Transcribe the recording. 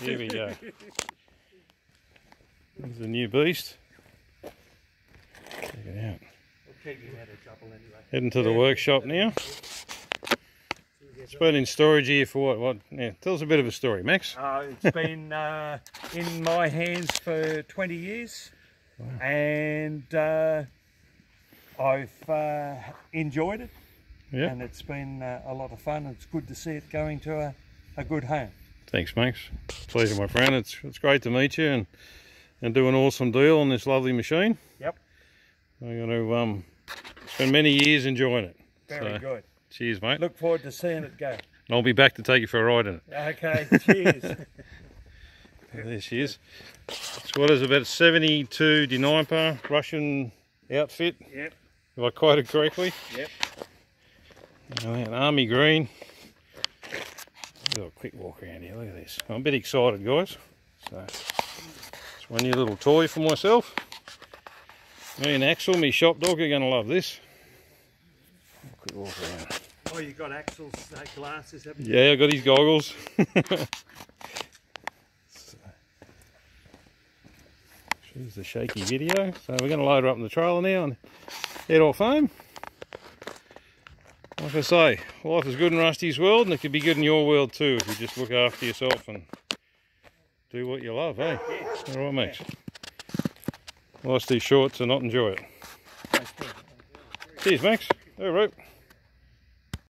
Here we go. There's a new beast. Check it out. We'll keep him out of trouble anyway. Heading to the workshop now. It's been in storage here for what? What? Yeah, tell us a bit of a story, Max. Uh, it's been uh, in my hands for 20 years and uh, I've uh, enjoyed it Yeah. and it's been uh, a lot of fun. It's good to see it going to a, a good home. Thanks, Max. Pleasure, my friend. It's it's great to meet you and and do an awesome deal on this lovely machine. Yep. I'm going to um spend many years enjoying it. Very So- good. Cheers, mate. Look forward to seeing it go. And I'll be back to take you for a ride in it. Okay, cheers. There she is. It's what is about 72 Dnepr Russian outfit, yep, if I quoted correctly. yep. And an army green. Do a quick walk around here. Look at this. I'm a bit excited, guys. So it's one new little toy for myself. Me and Axel, me shop dog, are going to love this. Quick walk around. Oh, you got Axel's uh, glasses, haven't you? Yeah, I got his goggles. So, Here's the shaky video. So we're going to load her up in the trailer now and head off home. Like I say, life is good in Rusty's world and it could be good in your world too if you just look after yourself and do what you love, eh? Yeah. All right, Max. Life's too short to not enjoy it. Cheers, Max. All right.